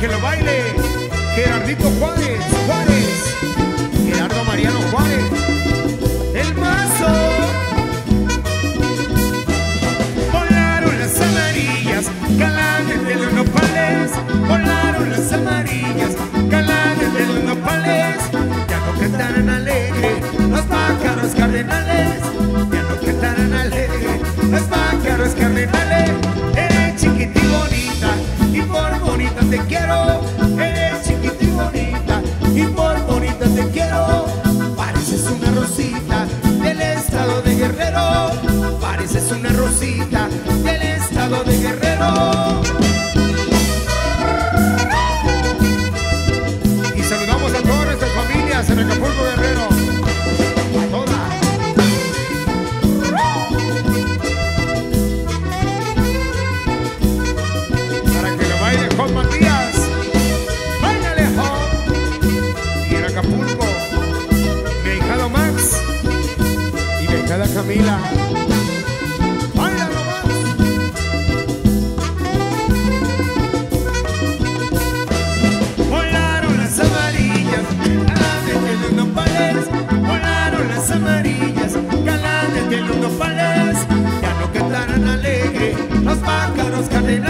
que lo baile Gerardito Juárez, Juárez, Gerardo Mariano Juárez, el mazo. Volaron las amarillas, galanes de los nopales, volaron las amarillas, galanes de los nopales, ya no cantaron alegres. Cada Camila. Baila nomás. Volaron las amarillas, caladas de los nopales. Volaron las amarillas, caladas de los nopales. Ya no cantarán alegre los pájaros cardenales.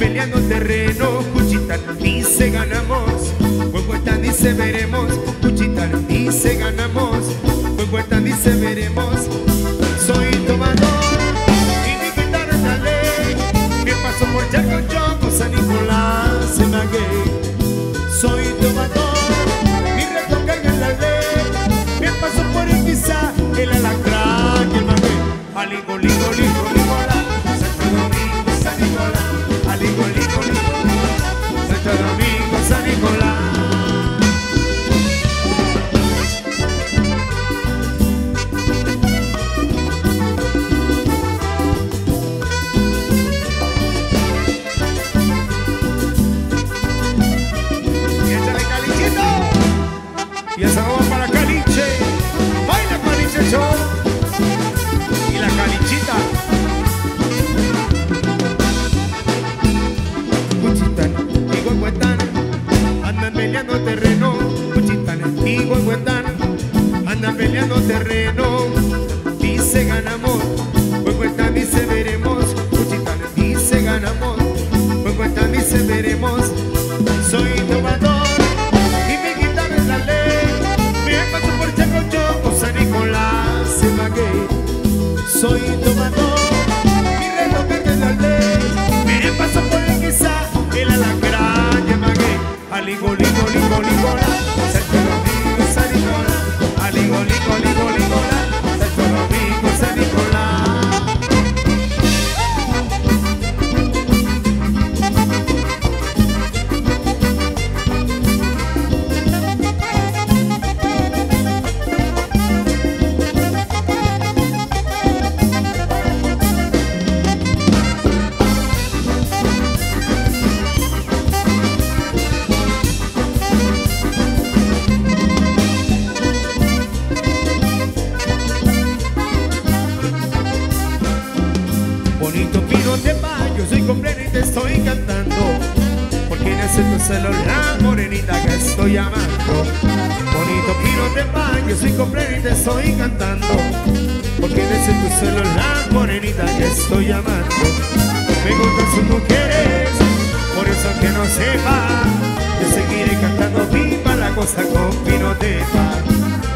Peleando terreno. Cuchitán dice ganamos. Huehuetán dice veremos. Cuchitán dice ganamos. Soy tomador, mi reloj es la ley. Me paso por el quizá, el alacrán y el maguey. Aligo, ligo, ligo, ligo, celular, la morenita que estoy amando. Bonito pino de yo soy completo y te estoy cantando. Porque necesito celular, la morenita que estoy amando. Me gustan sus mujeres, por eso que no sepa, yo seguiré cantando viva la cosa con pino de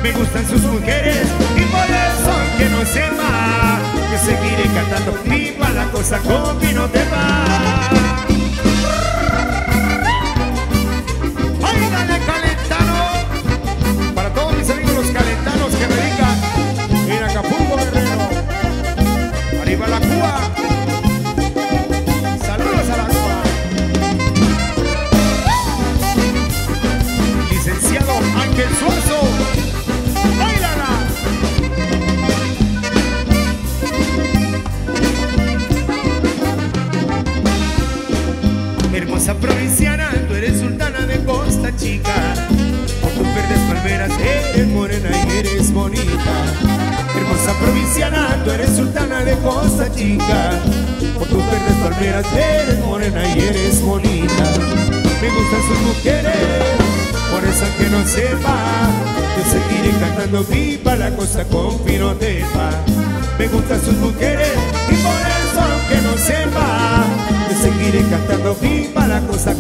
Me gustan sus mujeres y por eso que no sepa, yo seguiré cantando viva la cosa con pino Chica. Por tus verdes palmeras eres morena y eres bonita. Me gustan sus mujeres, por eso que no sepa, yo seguiré cantando viva la costa con pinotepa. Me gustan sus mujeres y por eso aunque no sepa, yo seguiré cantando viva la cosa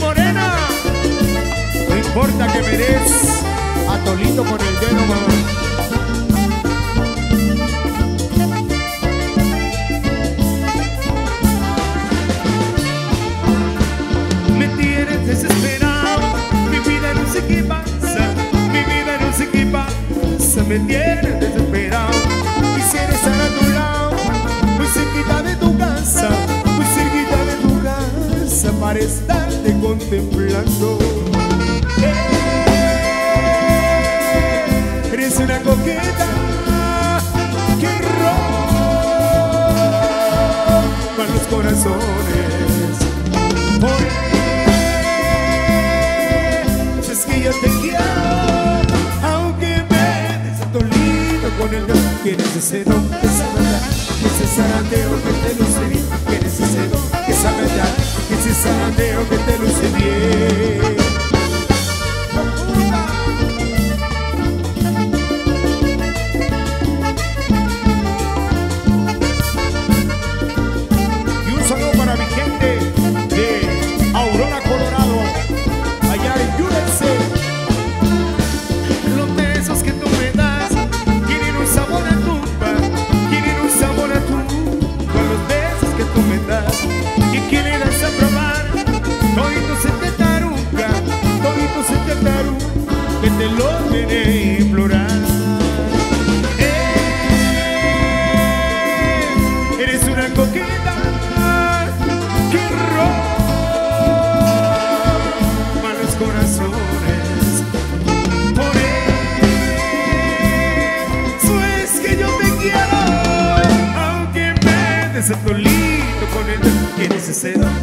morena, no importa que me des atolito con el dedo, mamá. Me tienes desesperado, mi vida no sé qué pasa, mi vida no sé qué pasa, me tienes desesperado. Quisiera estar a tu lado, muy cerquita de tu casa, muy cerquita de tu casa, para estarte contemplando. Corazones. Por eso es que yo te quiero, aunque me des atolito con el dedo. Quieres ese don, esa verdad, ese zarandeo que te luce bien. Quieres ese don, esa verdad, ese zarandeo que te luce tolito con el Quieres ese don,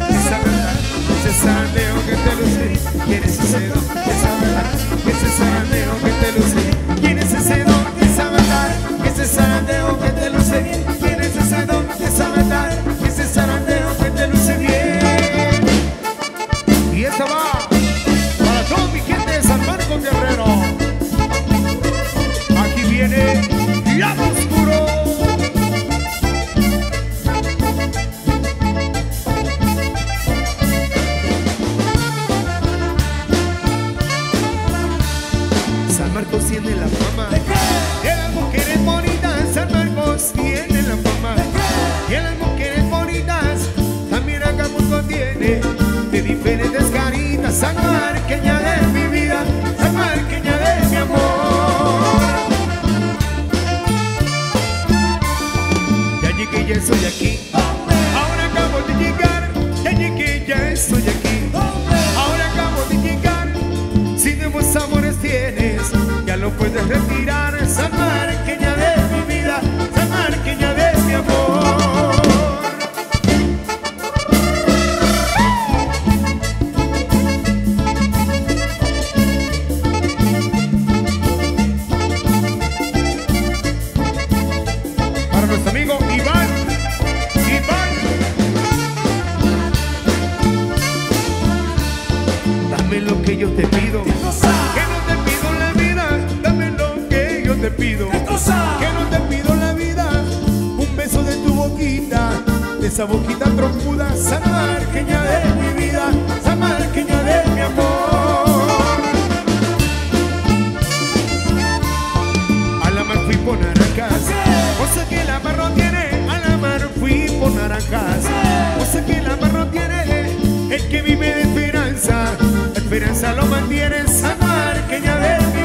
ya lo puedes trompuda. San Marqueña de mi vida. San Marqueña de mi amor. A la mar fui por naranjas. Cosa que la mar no tiene. A la mar fui por naranjas. Cosa que la mar no tiene. El que vive de esperanza. La esperanza lo mantiene. San Marqueña de mi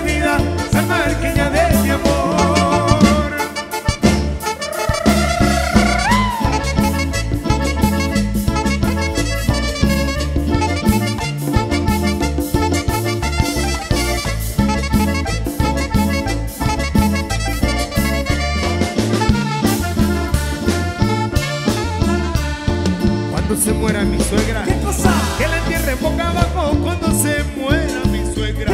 Cuando se muera mi suegra, que la entierre boca abajo. Cuando se muera mi suegra,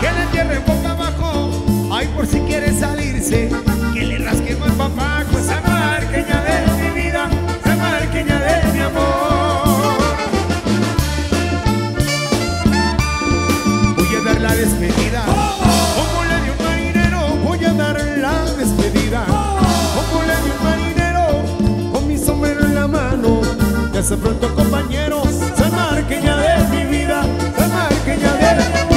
que la entierre boca abajo. Ay, por si quiere salirse, que le rasque más papá. Esa marqueña de mi vida, esa marqueña de mi amor. Voy a dar la despedida. Como hasta pronto compañero, San Marqueña de mi vida, San Marqueña de mi